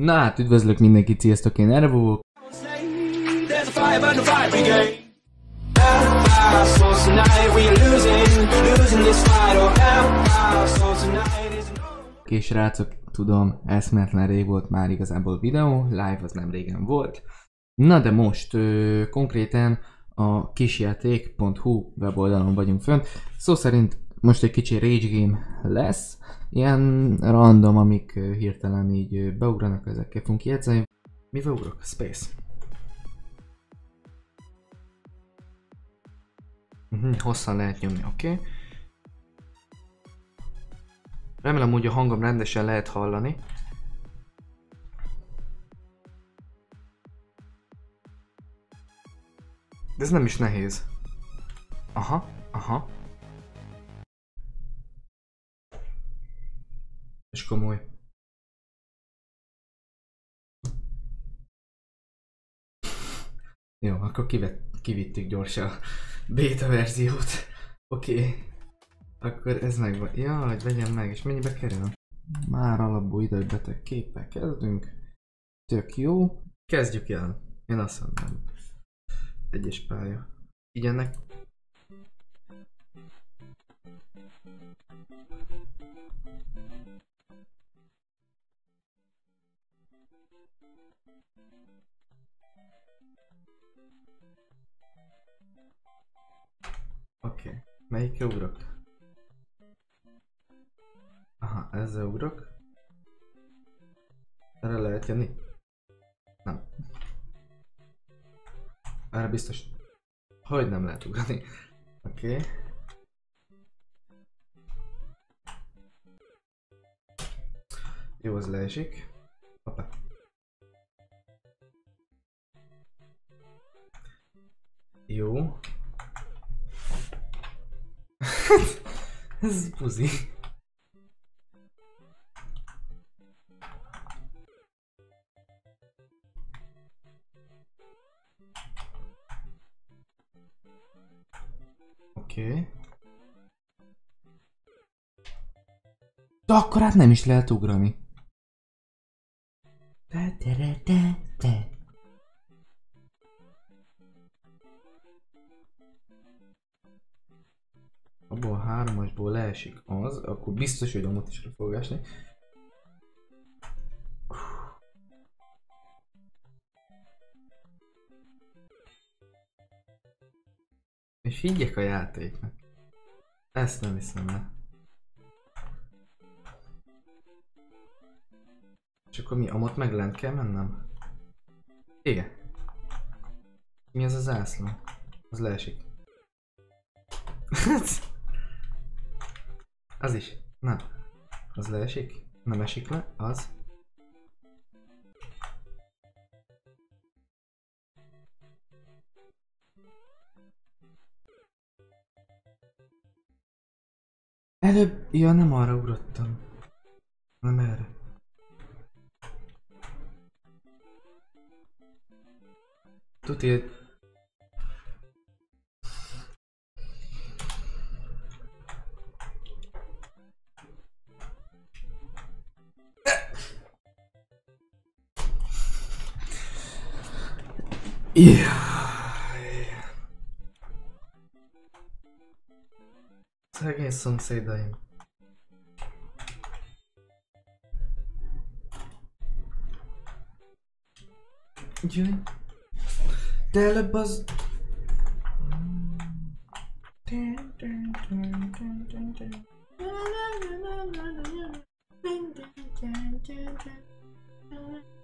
Na hát üdvözlök mindenkit, sziasztok, én tonight is És srácok, tudom, eszmetlen rég volt már igazából videó, live az nem régen volt. Na de most ö, konkrétan a kisjáték.hu weboldalon vagyunk fönt. Szó szerint most egy kicsi rage game lesz. Ilyen random, amik hirtelen így beugranak, ezekkel fogunk jegyzeni. Mi ugrok? Space. Uh-huh, hosszan lehet nyomni, oké. Okay. Remélem, hogy a hangom rendesen lehet hallani. De ez nem is nehéz. Aha, aha. Komoly. Jó, akkor kivet, kivittük gyorsan a beta verziót. Oké. Okay. Akkor ez meg van. Ja, hogy vegyem meg, és mennyibe kerül? Már alapból ide beteg képpel kezdünk. Tök jó. Kezdjük el. Én azt mondom. Egyes pálya. Így ennek... Melyikre ugrok? Aha, ezzel ugrok. Erre lehet jönni? Nem. Erre biztos, hogy nem lehet ugrani. Oké. Okay. Jó, az leesik. Hoppá. Jó. Ez buzi. Oké. Okay. De akkor hát nem is lehet ugrani. Hármasból leesik az, akkor biztos, hogy amúgy is fog esni. És higgyek a játéknak. Ezt nem hiszem el. És akkor mi, amott meg lent kell mennem? Igen. Mi az a zászló? Az leesik. az is. Na. Az leesik? Nem esik le? Az. Előbb... Ja, nem arra ugrottam. Nem erre. Tudja... Yeah. Zagraj Sunseida I'm Telebuzz. Dun, mm.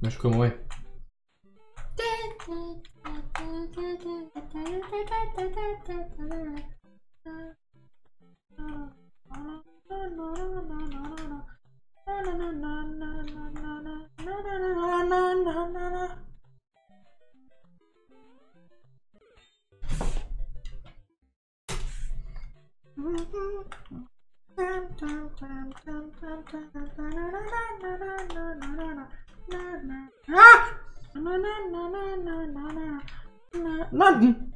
Mas como é? Nothing.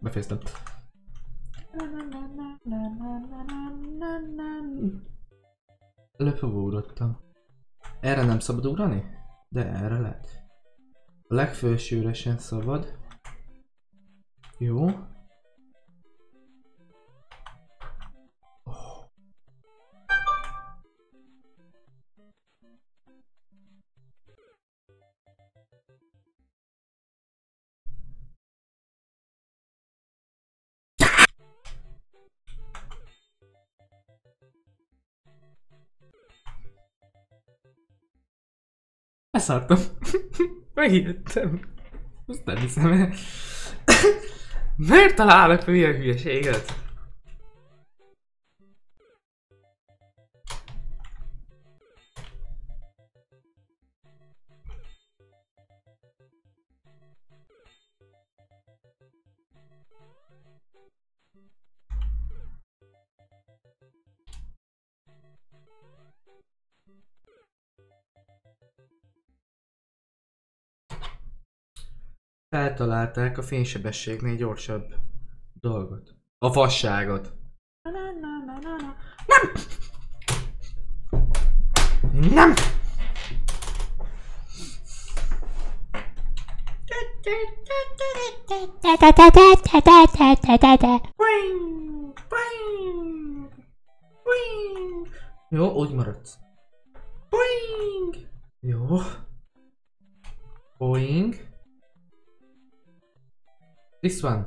Befestigt. Erre nem szabad ugrani? De erre lehet. A legfelsőre sem szabad. Jó. Leszartam. Megijedtem. Azt nem hiszem el. Miért találok ilyen hülyeséget? Feltalálták a fénysebességnél gyorsabb dolgot. A fasságot. Nem! Nem! Jó, úgy maradsz. Boing! Jó. Boing. This one.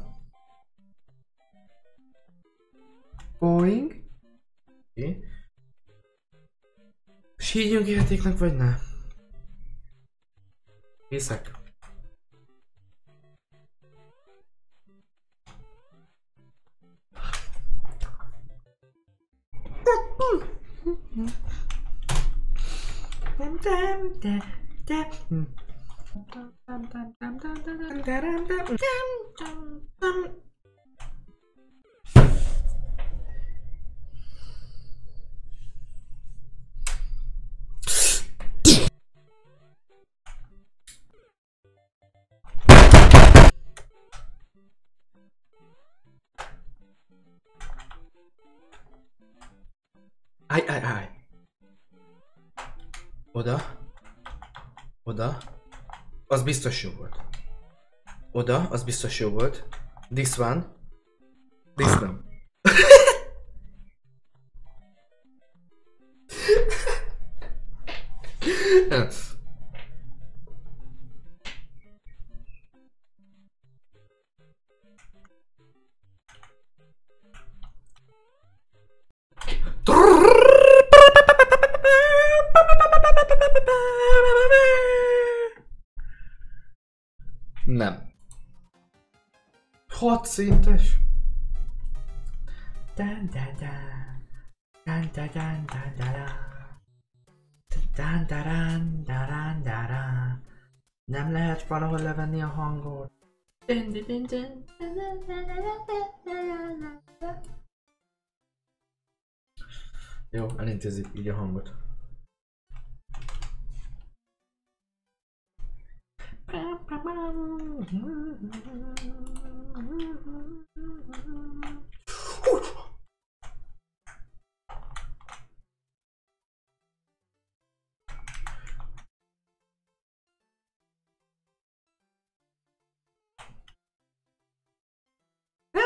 Boing. Okay. Sígyunk játéknak vagy ne? Hiszek. Aj, aj, aj. Oda. Oda. Az biztos jó volt. Oda, az biztos jó volt. This one. This. Nem. Szintes. Dan, dan, dan. Dan, dan, dan, dan, dan, dan. Dan, dan, dan, dan, dan, dan. Nem lehet valahol levenni a hangot. Jó, elintézik így a hangot. Nem,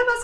az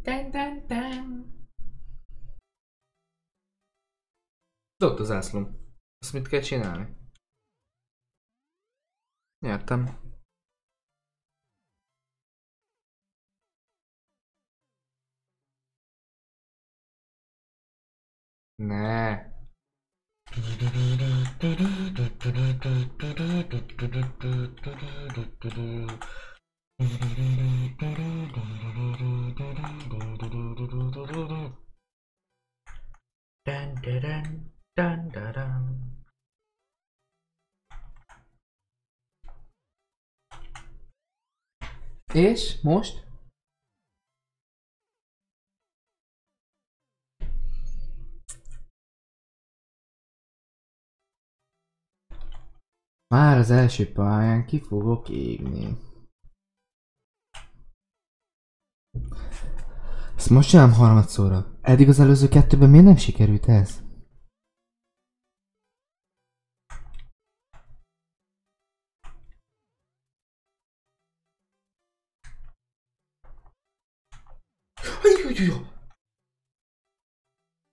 Ten, ten, ten. Ott az zászló. Azt mit kell csinálni? Nyertem. Ne. És most? Már az első pályán ki fogok égni. Ezt most csinálom harmadszorra. Eddig az előző kettőben miért nem sikerült ez?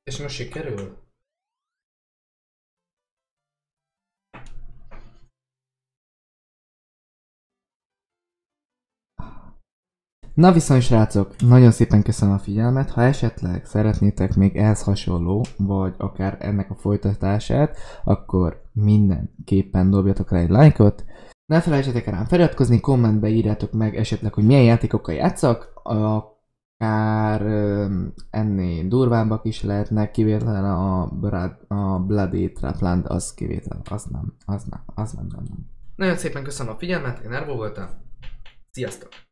És most sikerül? Na viszont srácok, nagyon szépen köszönöm a figyelmet, ha esetleg szeretnétek még ehhez hasonló, vagy akár ennek a folytatását, akkor mindenképpen dobjatok rá egy lájkot, ne felejtsetek el rám feliratkozni, kommentbe írjátok meg esetleg, hogy milyen játékokkal játszak, akár ennél durvábbak is lehetnek, kivételen a, Brad, a Bloody Trapland, az kivétel, az nem, az nem, az nem, nem. Nagyon szépen köszönöm a figyelmet, én Nervo voltam, sziasztok!